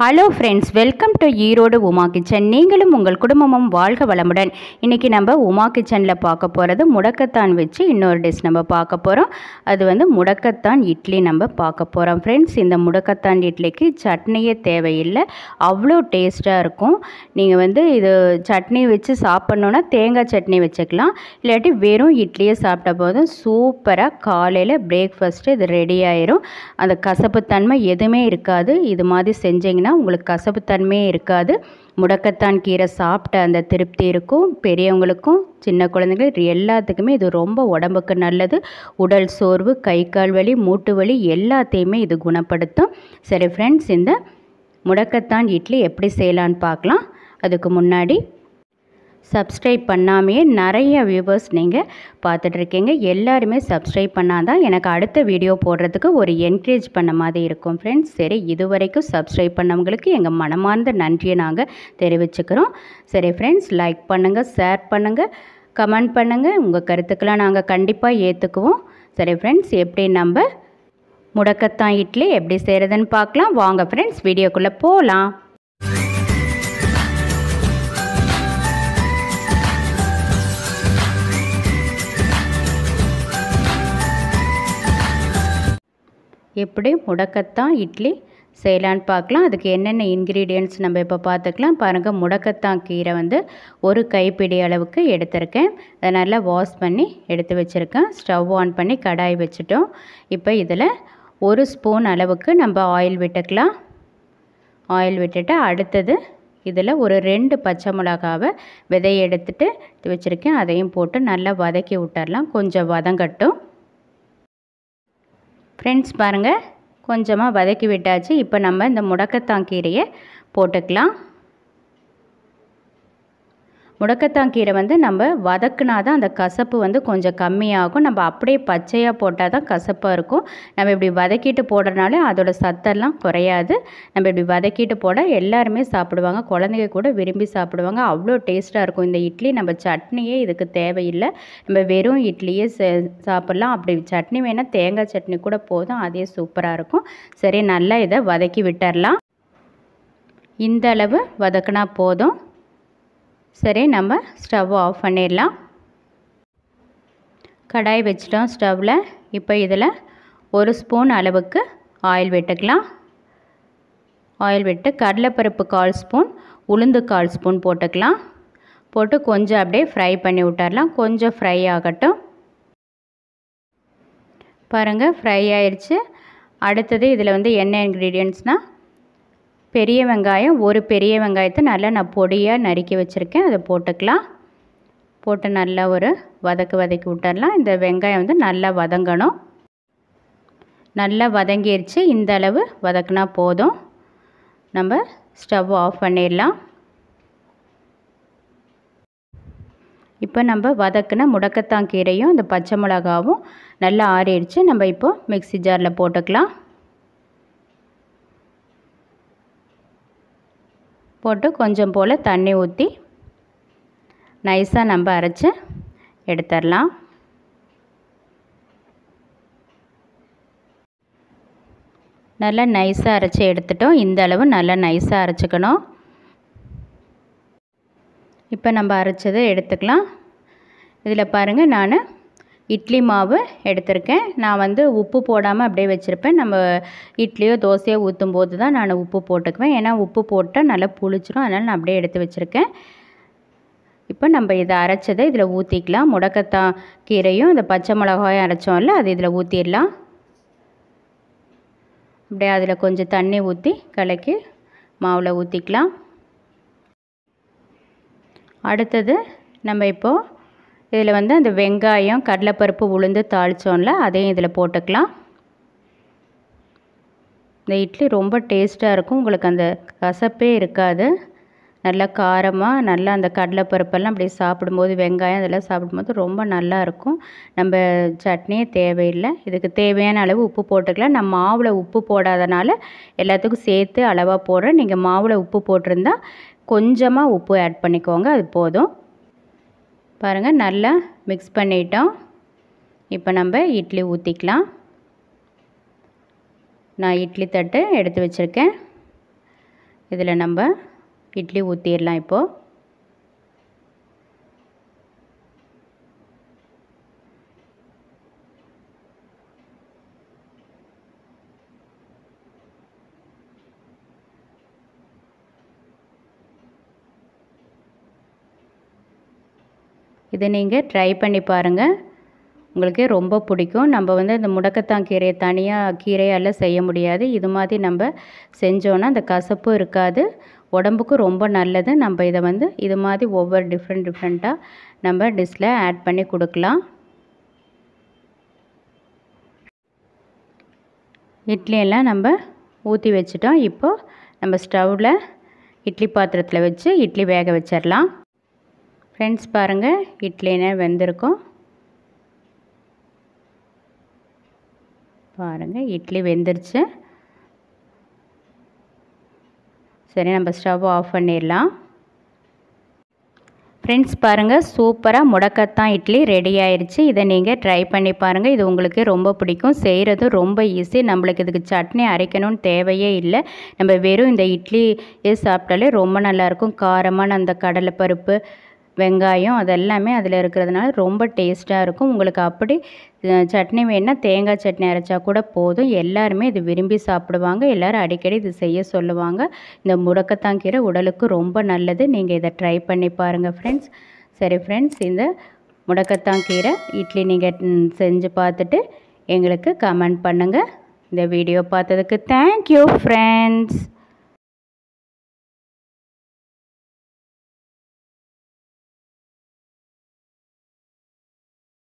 Hello friends welcome to Erode Uma kitchen நீங்களும் உங்கள் குடும்பமும் வாழ்க வளமுடன். இன்றைக்கி நம்ம உமா கிச்சனில் பார்க்க போகிறது முடக்கத்தான் வச்சு இன்னொரு டிஷ் நம்ம பார்க்க போகிறோம் அது வந்து முடக்கத்தான் இட்லி நம்ம பார்க்க போகிறோம் ஃப்ரெண்ட்ஸ் இந்த முடக்கத்தான் இட்லிக்கு சட்னியே தேவையில்லை. அவ்வளோ டேஸ்ட்டாக இருக்கும். நீங்கள் வந்து இது சட்னி வச்சு சாப்பிட்ணுன்னா தேங்காய் சட்னி வச்சுக்கலாம். இல்லாட்டி வெறும் இட்லியே சாப்பிட்ட போதும் சூப்பராக காலையில் பிரேக்ஃபாஸ்ட்டு இது ரெடி ஆயிரும். அந்த கசப்புத்தன்மை எதுவுமே இருக்காது. இது மாதிரி செஞ்சீங்கன்னா உங்களுக்கு கசப்புத்தன்மையே இருக்காது. முடக்கத்தான் கீரை சாப்பிட்ட அந்த திருப்தி இருக்கும். பெரியவங்களுக்கும் சின்ன குழந்தைங்களுக்கு எல்லாத்துக்குமே இது ரொம்ப உடம்புக்கு நல்லது. உடல் சோர்வு கை கால் வலி மூட்டு வலி எல்லாத்தையுமே இது குணப்படுத்தும். சரி ஃப்ரெண்ட்ஸ் இந்த முடக்கத்தான் இட்லி எப்படி செய்யலான்னு பார்க்கலாம். அதுக்கு முன்னாடி சப்ஸ்கிரைப் பண்ணாமையே நிறைய வியூவர்ஸ் நீங்கள் பார்த்துட்ருக்கீங்க. எல்லாருமே சப்ஸ்கிரைப் பண்ணாதான் எனக்கு அடுத்த வீடியோ போடுறதுக்கு ஒரு என்கரேஜ் பண்ண மாதிரி இருக்கும் ஃப்ரெண்ட்ஸ் சரி இது வரைக்கும் சப்ஸ்கிரைப் பண்ணவங்களுக்கு எங்கள் மனமார்ந்த நன்றியை நாங்கள் தெரிவிச்சுக்கிறோம். சரி ஃப்ரெண்ட்ஸ் லைக் பண்ணுங்கள் ஷேர் பண்ணுங்கள் கமெண்ட் பண்ணுங்கள் உங்கள் கருத்துக்கெல்லாம் நாங்கள் கண்டிப்பாக ஏற்றுக்குவோம் சரி ஃப்ரெண்ட்ஸ் எப்படி நம்ம முடக்கத்தான் இட்லி எப்படி செய்கிறதுன்னு பார்க்கலாம். வாங்க ஃப்ரெண்ட்ஸ் வீடியோக்குள்ளே போகலாம் எப்படி முடக்கத்தான் இட்லி செய்யலான்னு பார்க்கலாம். அதுக்கு என்னென்ன இன்க்ரீடியன்ட்ஸ் நம்ம இப்போ பார்த்துக்கலாம். பாருங்கள் முடக்கத்தான் கீரை வந்து ஒரு கைப்பிடி அளவுக்கு எடுத்திருக்கேன். அதை நல்லா வாஷ் பண்ணி எடுத்து வச்சுருக்கேன். ஸ்டவ் ஆன் பண்ணி கடாய் வச்சுட்டோம். இப்போ இதில் ஒரு ஸ்பூன் அளவுக்கு நம்ம ஆயில் விட்டுக்கலாம். ஆயில் விட்டுட்டு அடுத்தது இதில் ஒரு ரெண்டு பச்சை மிளகாவை விதையை எடுத்துட்டு வச்சுருக்கேன். அதையும் போட்டு நல்லா வதக்கி விட்டுறலாம். கொஞ்சம் வதங்கட்டும். ஃப்ரெண்ட்ஸ் பாருங்கள் கொஞ்சமாக வதக்கி விட்டாச்சு. இப்போ நம்ம இந்த முடக்கத்தான் கீரையை போட்டுக்கலாம். முடக்கத்தான் கீரை வந்து நம்ம வதக்குனா தான் அந்த கசப்பு வந்து கொஞ்சம் கம்மியாகும். நம்ம அப்படியே பச்சையாக போட்டால் தான் கசப்பாக இருக்கும். நம்ம இப்படி வதக்கிட்டு போடுறனால அதோட சத்தெல்லாம் குறையாது. நம்ம இப்படி வதக்கிட்டு போட எல்லாருமே சாப்பிடுவாங்க. குழந்தைங்க கூட விரும்பி சாப்பிடுவாங்க. அவ்வளோ டேஸ்ட்டாக இருக்கும். இந்த இட்லி நம்ம சட்னியே இதுக்கு தேவையில்லை. நம்ம வெறும் இட்லியே சாப்பிட்லாம். அப்படி சட்னி வேணால் தேங்காய் சட்னி கூட போதும். அதே சூப்பராக இருக்கும். சரி நல்லா இதை வதக்கி விட்டுறலாம். இந்த அளவு வதக்குனா போதும். சரி நம்ம ஸ்டவ் ஆஃப் பண்ணிடலாம். கடாய் வச்சிட்டோம் ஸ்டவ்வில் இப்போ இதில் ஒரு ஸ்பூன் அளவுக்கு ஆயில் விட்டுக்கலாம். ஆயில் விட்டு கடலைப்பருப்பு கால் ஸ்பூன் உளுந்து கால் ஸ்பூன் போட்டுக்கலாம். போட்டு கொஞ்சம் அப்படியே ஃப்ரை பண்ணி விட்டுறலாம். கொஞ்சம் ஃப்ரை ஆகட்டும். பாருங்கள் ஃப்ரை ஆயிடுச்சு அடுத்தது இதில் வந்து என்ன இன்க்ரீடியன்ட்ஸ்னால் பெரிய வெங்காயம் ஒரு பெரிய வெங்காயத்தை நல்லா நான் பொடியாக நறுக்கி வச்சுருக்கேன். அதை போட்டுக்கலாம். போட்டு நல்லா ஒரு வதக்கு வதக்கி விட்டுடலாம் இந்த வெங்காயம் வந்து நல்லா வதங்கணும். நல்லா வதங்கிடுச்சு இந்த அளவு வதக்குனா போதும். நம்ம ஸ்டவ் ஆஃப் பண்ணிடலாம். இப்போ நம்ம வதக்குன முடக்கத்தான் கீரையும் இந்த பச்சை மிளகாவும் நல்லா ஆறிடுச்சு. நம்ம இப்போது மிக்சி ஜாரில் போட்டுக்கலாம். போட்டு கொஞ்சம் போல் தண்ணி ஊற்றி நைஸாக நம்ம அரைச்சி எடுத்துடலாம். நல்லா நைஸாக அரைச்சி எடுத்துட்டோம். இந்த அளவு நல்லா நைஸாக அரைச்சிக்கணும். இப்போ நம்ம அரைச்சதை எடுத்துக்கலாம். இதில் பாருங்கள் நான் இட்லி மாவு எடுத்திருக்கேன். நான் வந்து உப்பு போடாமல் அப்படியே வச்சுருப்பேன். நம்ம இட்லியோ தோசையோ ஊற்றும் போது தான் நான் உப்பு போட்டுக்குவேன். ஏன்னா உப்பு போட்டால் நல்லா புளிச்சிரும். அதனால் நான் அப்படியே எடுத்து வச்சுருக்கேன். இப்போ நம்ம இதை அரைச்சதை இதில் ஊற்றிக்கலாம் முடக்கத்தா கீரையும் இந்த பச்சை மிளகாயும் அரைச்சோம்ல அது இதில் ஊற்றிடலாம் அப்படியே அதில் கொஞ்சம் தண்ணி ஊற்றி கலக்கி மாவில் ஊற்றிக்கலாம் அடுத்தது நம்ம இப்போது இதில் வந்து அந்த வெங்காயம் கடலைப்பருப்பு உளுந்து தாளித்தோம்ல அதையும் இதில் போட்டுக்கலாம். இந்த இட்லி ரொம்ப டேஸ்ட்டாக இருக்கும். உங்களுக்கு அந்த கசப்பே இருக்காது. நல்லா காரமாக நல்லா அந்த கடலைப்பருப்பெல்லாம் அப்படி சாப்பிடும்போது வெங்காயம் அதெல்லாம் சாப்பிடும்போது ரொம்ப நல்லா இருக்கும். நம்ம சட்னியே தேவையில்லை. இதுக்கு தேவையான அளவு உப்பு போட்டுக்கலாம். நான் மாவில் உப்பு போடாதனால எல்லாத்துக்கும் சேர்த்து அளவாக போடுறேன். நீங்கள் மாவில் உப்பு போட்டிருந்தா கொஞ்சமாக உப்பு ஆட் பண்ணிக்கோங்க. அது போதும். பாருங்கள் நல்லா மிக்ஸ் பண்ணிட்டோம். இப்போ நம்ம இட்லி ஊற்றிக்கலாம் நான் இட்லி தட்டு எடுத்து வச்சுருக்கேன். இதில் நம்ம இட்லி ஊற்றிடலாம் இப்போது இதை நீங்கள் ட்ரை பண்ணி பாருங்கள் உங்களுக்கு ரொம்ப பிடிக்கும். நம்ம வந்து இந்த முடக்கத்தான் கீரையை தனியாக கீரையால் செய்ய முடியாது. இது மாதிரி நம்ம செஞ்சோன்னா அந்த கசப்பும் இருக்காது. உடம்புக்கும் ரொம்ப நல்லது. நம்ம இதை வந்து இது மாதிரி ஒவ்வொரு டிஃப்ரெண்ட் டிஃப்ரெண்ட்டாக நம்ம டிஷ்ஷில் ஆட் பண்ணி கொடுக்கலாம். இட்லியெல்லாம் நம்ம ஊற்றி வச்சுட்டோம். இப்போது நம்ம ஸ்டவ்வில் இட்லி பாத்திரத்தில் வச்சு இட்லி வேக வச்சிடலாம். ஃப்ரெண்ட்ஸ் பாருங்கள் இட்லினா வெந்திருக்கும். பாருங்கள் இட்லி வெந்துருச்சு. சரி நம்ம ஸ்டவ் ஆஃப் பண்ணிடலாம். ஃப்ரெண்ட்ஸ் பாருங்கள் சூப்பராக முடக்கத்தான் இட்லி ரெடி ஆயிடுச்சு இதை நீங்கள் ட்ரை பண்ணி பாருங்கள் இது உங்களுக்கு ரொம்ப பிடிக்கும். செய்கிறதும் ரொம்ப ஈஸி நம்மளுக்கு இதுக்கு சட்னி அரைக்கணும்னு தேவையே இல்லை. நம்ம வெறும் இந்த இட்லி சாப்பிட்டாலே ரொம்ப நல்லாயிருக்கும் காரமான அந்த கடலைப்பருப்பு வெங்காயம் அதெல்லாமே அதில் இருக்கிறதுனால ரொம்ப டேஸ்ட்டாக இருக்கும். உங்களுக்கு அப்படி சட்னி வேணால் தேங்காய் சட்னி அரைச்சா கூட போதும். எல்லாருமே இது விரும்பி சாப்பிடுவாங்க. எல்லோரும் அடிக்கடி இது செய்ய சொல்லுவாங்க. இந்த முடக்கத்தாங்கீரை உடலுக்கு ரொம்ப நல்லது. நீங்கள் இதை ட்ரை பண்ணி பாருங்கள் ஃப்ரெண்ட்ஸ் சரி ஃப்ரெண்ட்ஸ் இந்த முடக்கத்தாங்கீரை இட்லி நீங்கள் செஞ்சு பார்த்துட்டு எங்களுக்கு கமெண்ட் பண்ணுங்கள் இந்த வீடியோ பார்த்ததுக்கு தேங்க்யூ ஃப்ரெண்ட்ஸ்